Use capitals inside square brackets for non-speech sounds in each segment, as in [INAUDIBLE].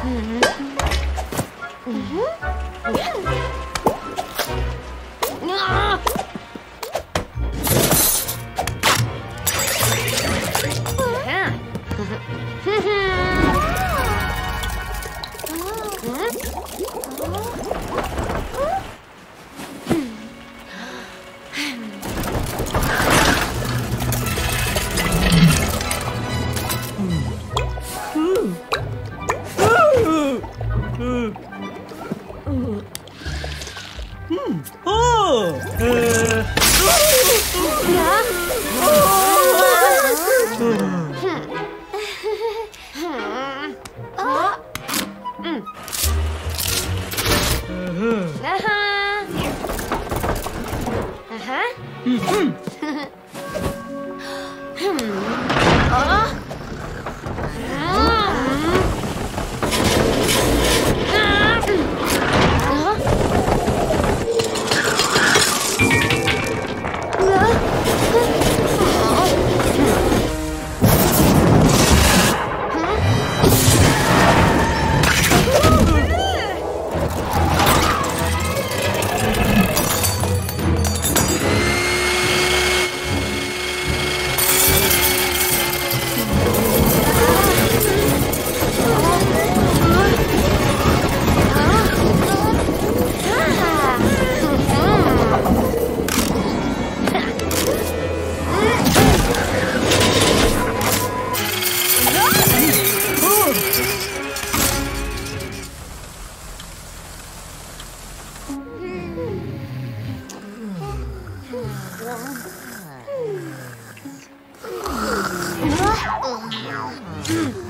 Mm-hmm. Mm-hmm. mm-hmm. Oh! [CLEARS THROAT]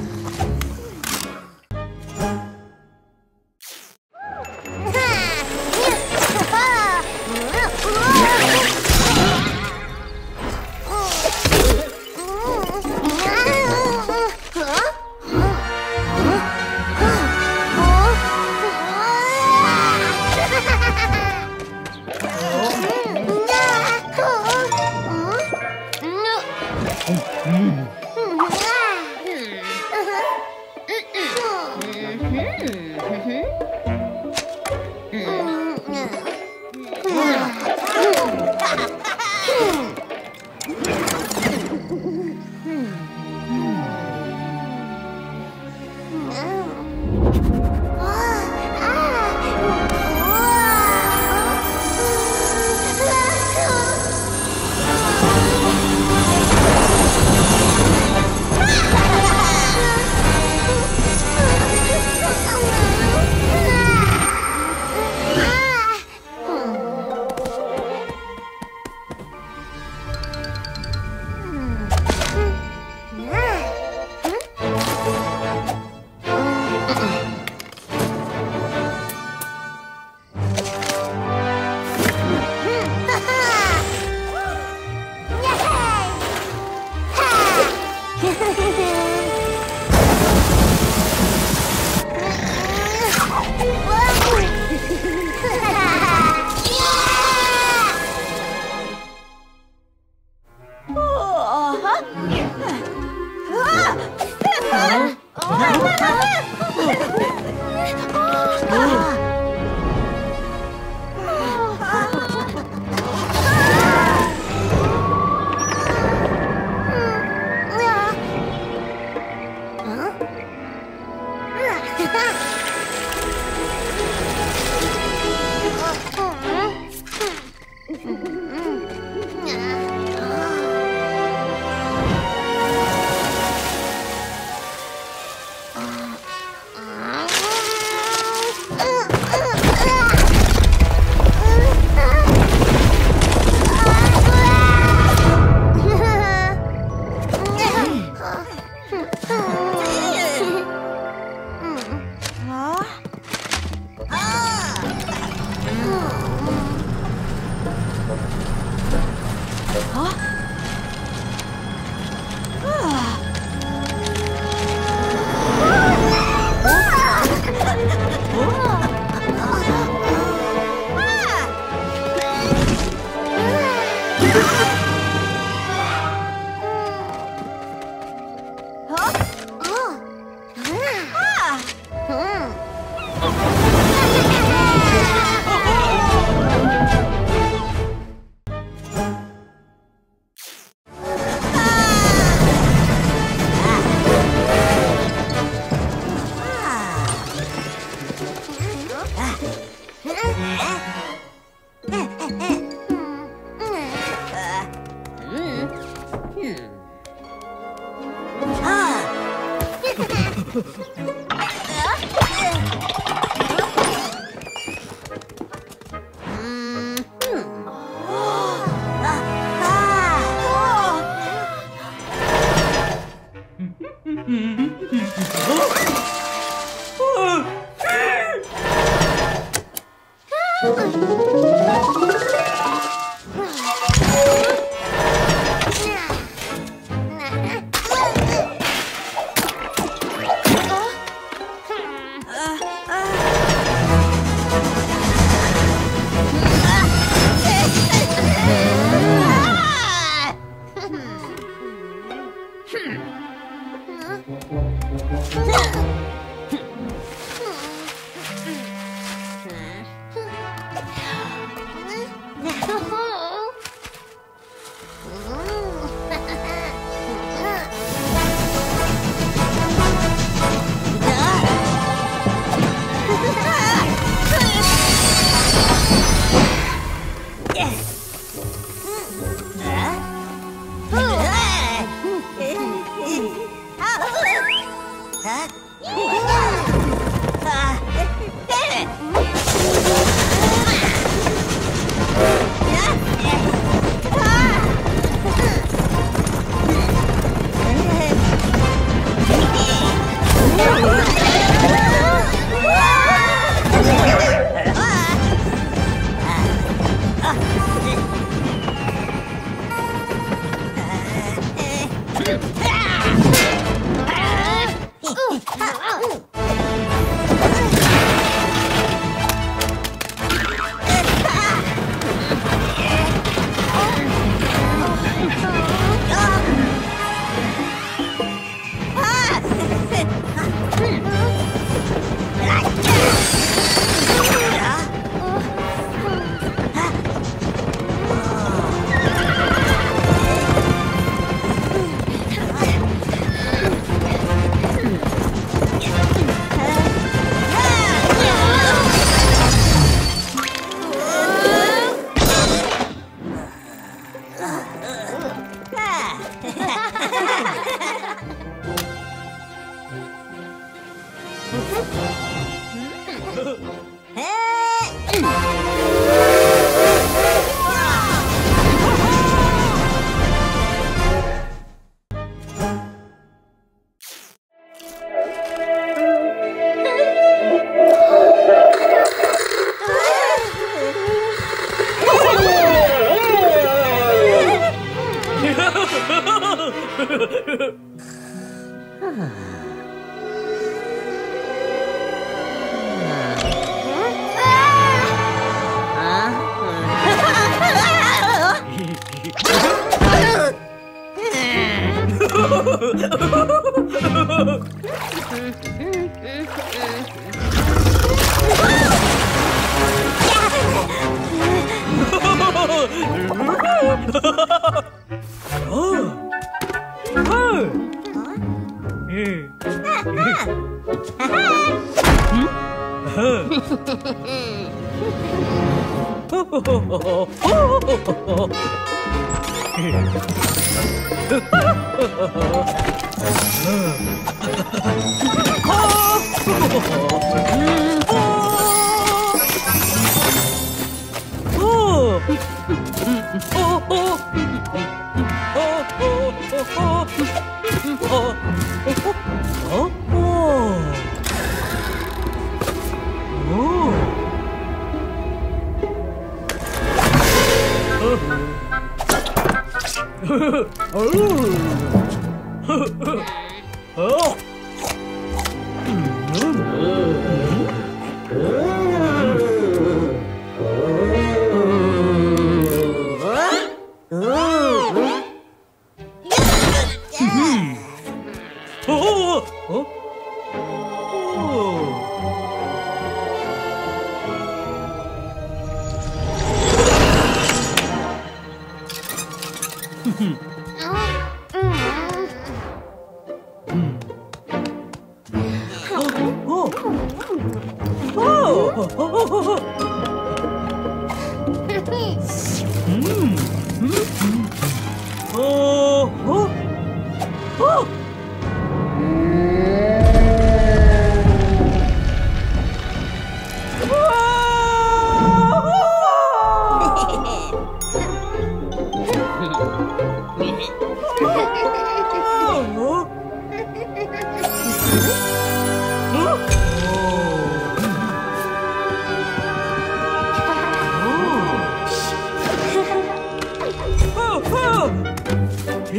Ha ha ha!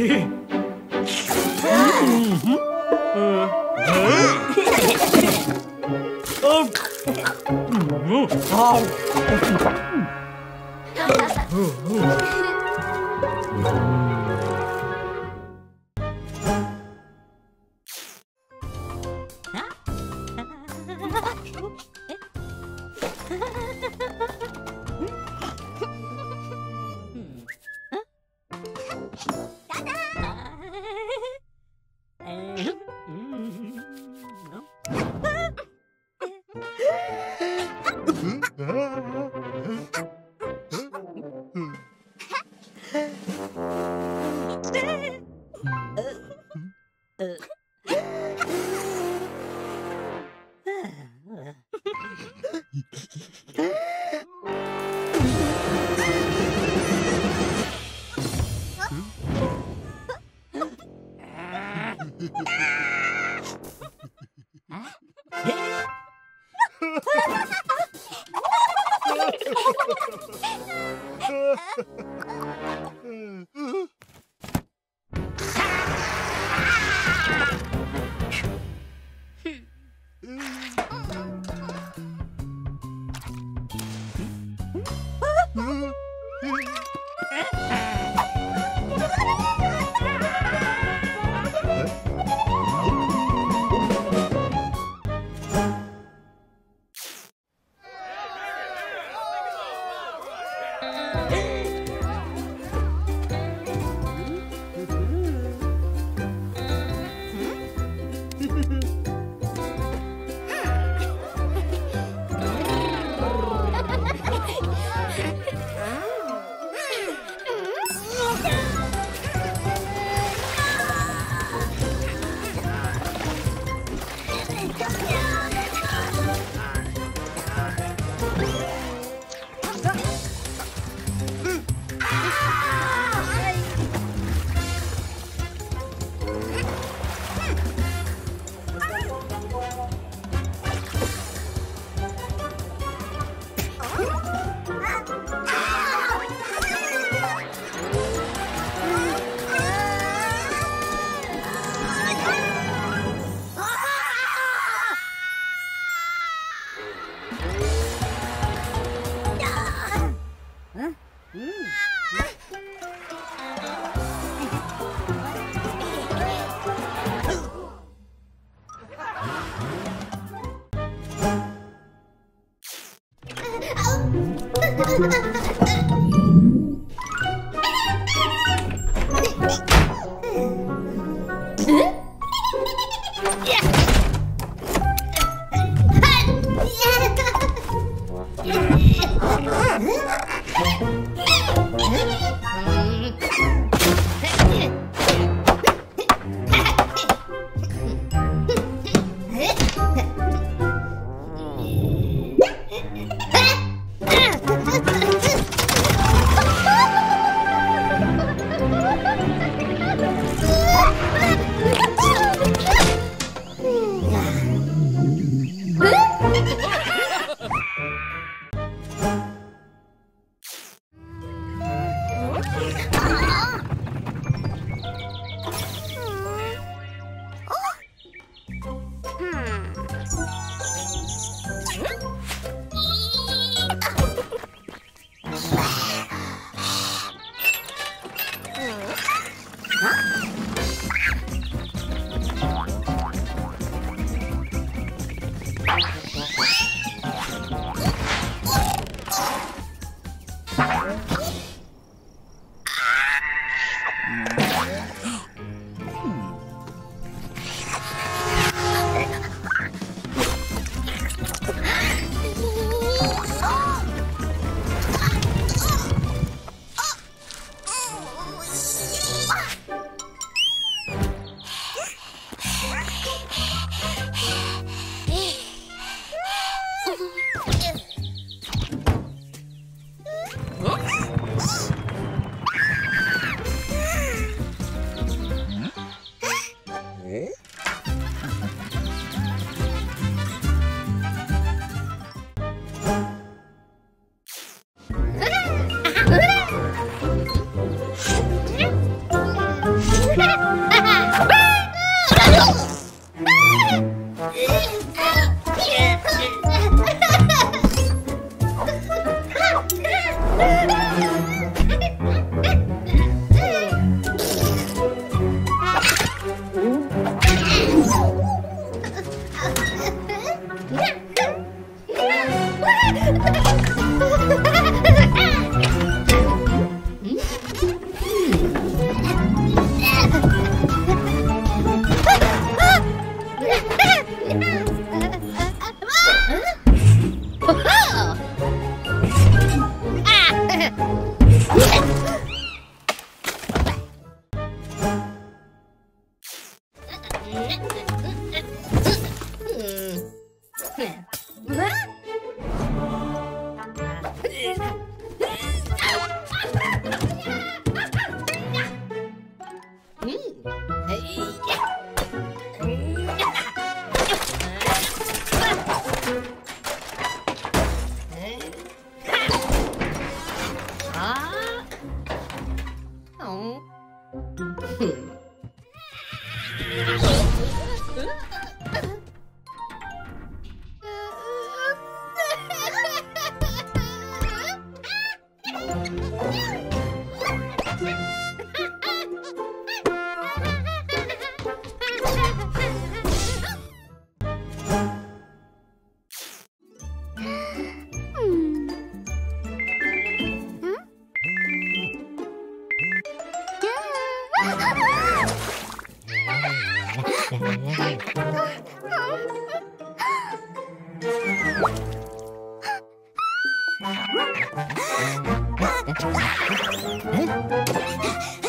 Yeah. [LAUGHS] Oh. Oh. ハハハハ!えっ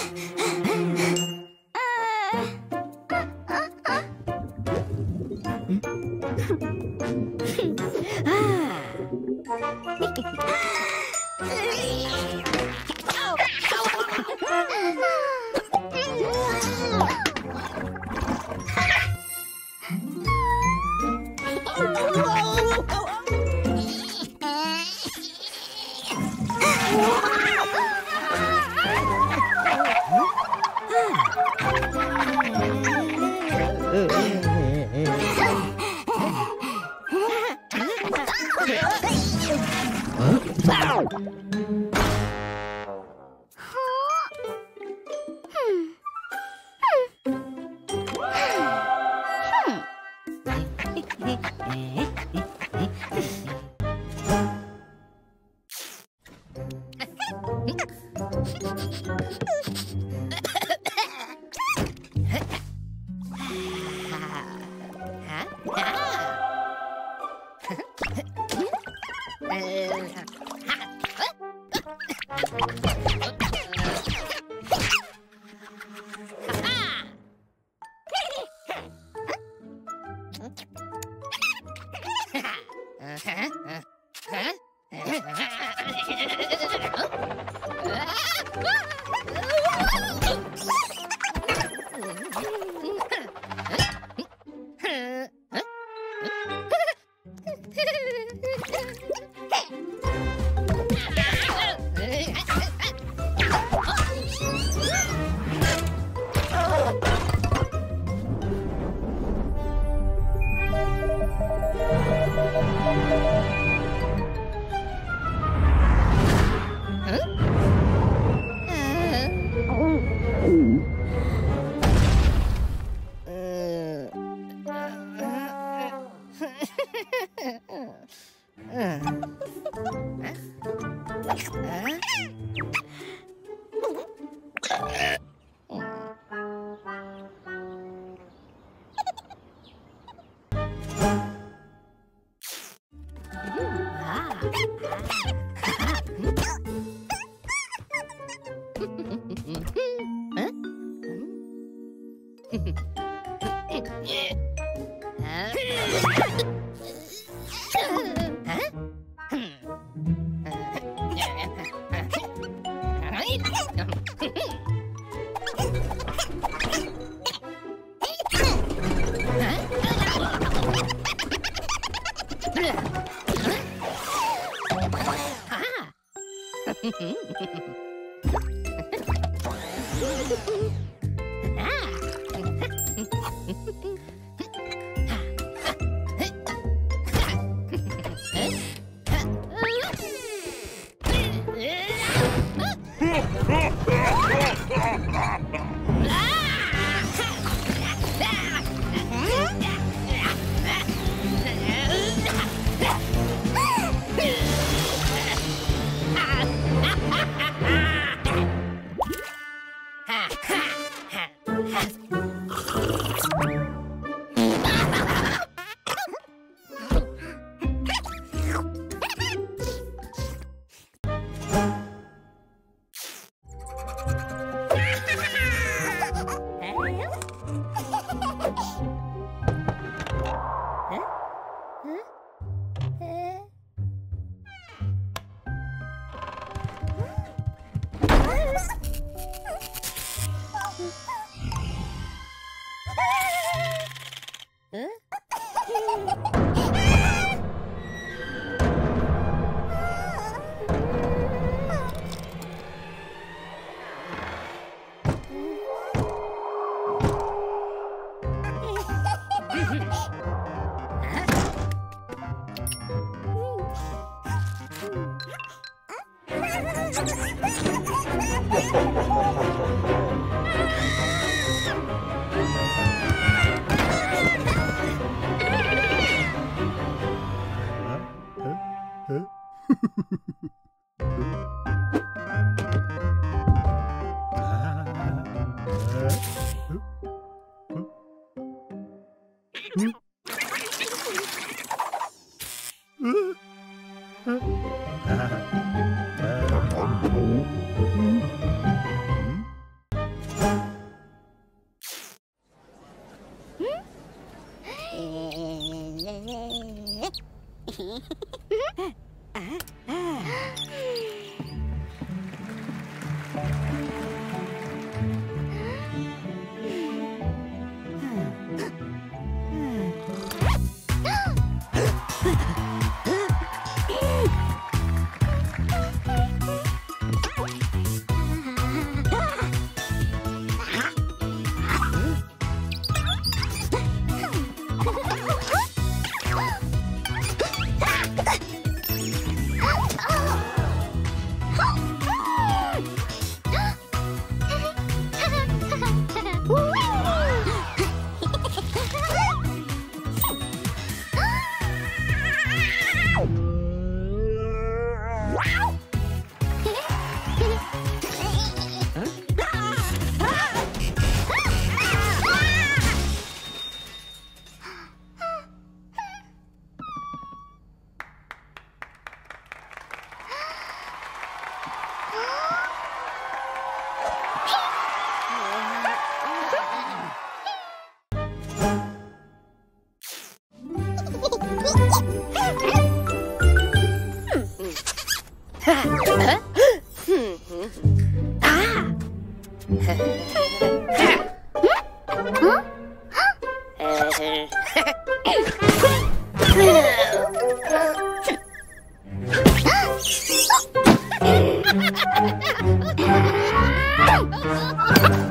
Ah!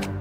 [LAUGHS] [LAUGHS]